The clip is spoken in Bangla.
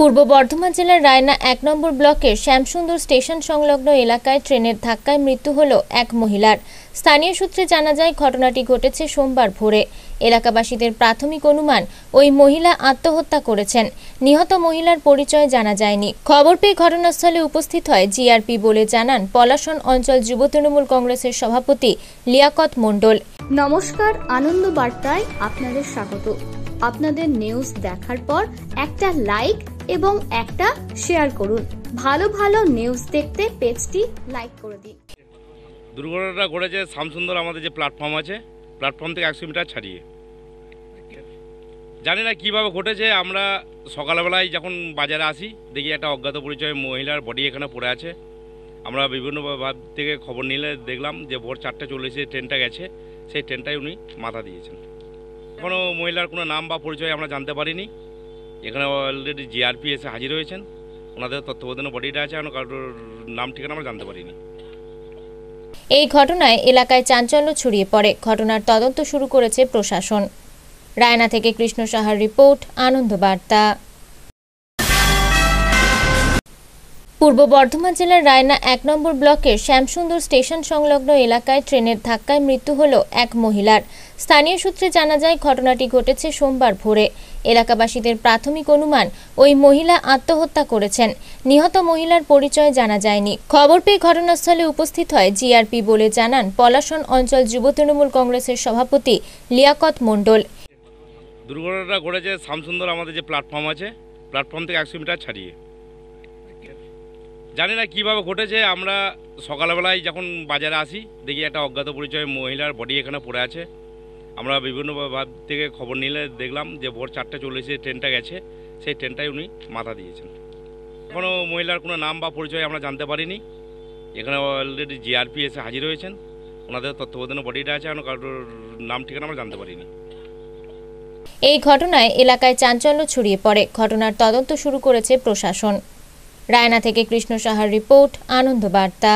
পূর্ব বর্ধমান জেলার রায়না এক নম্বর ব্লকের শ্যামসুন্দর স্টেশন সংলগ্ন এলাকায় ট্রেনের ধাক্কায় মৃত্যু হল এক মহিলার। স্থানীয় সূত্রে জানা যায়, ঘটনাটি ঘটেছে সোমবার ভোরে। এলাকাবাসীদের প্রাথমিক অনুমান, ওই মহিলা আত্মহত্যা করেছেন। নিহত মহিলার পরিচয় জানা যায়নি। খবর পেয়ে ঘটনাস্থলে উপস্থিত হয় জিআরপি বলে জানান পলাশন অঞ্চল যুব তৃণমূল কংগ্রেসের সভাপতি লিয়াকত মণ্ডল। নমস্কার, আনন্দ বার্তায় আপনাদের স্বাগত। আপনাদের নিউজ দেখার পর একটা লাইক এবং একটা শেয়ার করুন। ভালো ভালো নিউজ দেখতে পেজটি লাইক করে দিন। দুর্ঘটনাটা ঘটেছে শামসুন্দর আমাদের যে প্ল্যাটফর্ম আছে প্ল্যাটফর্ম থেকে একশো মিটার ছাড়িয়ে। জানি না কীভাবে ঘটেছে, আমরা সকালবেলায় যখন বাজারে আসি, দেখি একটা অজ্ঞাত পরিচয় মহিলার বডি এখানে পড়ে আছে। আমরা বিভিন্ন ভাব থেকে খবর নিলে দেখলাম যে ভোর চারটে চল্লিশে ট্রেনটা গেছে, সেই ট্রেনটাই উনি মাথা দিয়েছেন। কোনো মহিলার কোনো নাম বা পরিচয় আমরা জানতে পারিনি। এখানে অলরেডি জিআরপি এসে হাজির হয়েছেন। ওনাদের তত্ত্বাবধানে বডিটা আছে, এখন কারোর নাম ঠিকানা আমরা জানতে পারিনি। এই ঘটনায় এলাকায় চাঞ্চল্য ছড়িয়ে পড়ে। ঘটনার তদন্ত শুরু করেছে প্রশাসন। রায়না থেকে কৃষ্ণ সাহার রিপোর্ট, আনন্দ বার্তা। পূর্ব বর্ধমান জেলার রায়না এক নম্বর ব্লকের শ্যামসুন্দর স্টেশন সংলগ্ন এলাকায় ট্রেনের ধাক্কায় মৃত্যু হল এক মহিলার। স্থানীয় সূত্রে জানা যায়, ঘটনাটি ঘটেছে সোমবার ভোরে। এলাকাবাসীদের প্রাথমিক অনুমান, ওই মহিলা আত্মহত্যা করেছেন। নিহত মহিলার পরিচয় জানা যায়নি। খবর পেয়ে ঘটনাস্থলে উপস্থিত হয় জিআরপি বলে জানান পলাশন অঞ্চল যুব তৃণমূল কংগ্রেসের সভাপতি লিয়াকত মণ্ডল। দুর্ঘটনাটা ঘটেছে শামসুন্দর আমাদের যে প্ল্যাটফর্ম আছে, প্ল্যাটফর্ম থেকে একশো মিটার ছাড়িয়ে। জানি না কীভাবে ঘটেছে, আমরা সকালবেলায় যখন বাজারে আসি, দেখি একটা অজ্ঞাত পরিচয় মহিলার বডি এখানে পড়ে আছে। আমরা বিভিন্ন ভাব থেকে খবর নিলে দেখলাম যে ভোর চারটে চল্লিশে ট্রেনটা গেছে, সেই ট্রেনটাই উনি মাথা দিয়েছেন। এখনও মহিলার কোনো নাম বা পরিচয় আমরা জানতে পারিনি। এখানে অলরেডি জিআরপি এসে হাজির হয়েছেন। ওনাদের তত্ত্বাবধানে বডিটা আছে, এখন কারোর নাম ঠিকানা আমরা জানতে পারিনি। এই ঘটনায় এলাকায় চাঞ্চল্য ছড়িয়ে পড়ে। ঘটনার তদন্ত শুরু করেছে প্রশাসন। রায়না থেকে কৃষ্ণ সাহার রিপোর্ট আনন্দ বার্তা।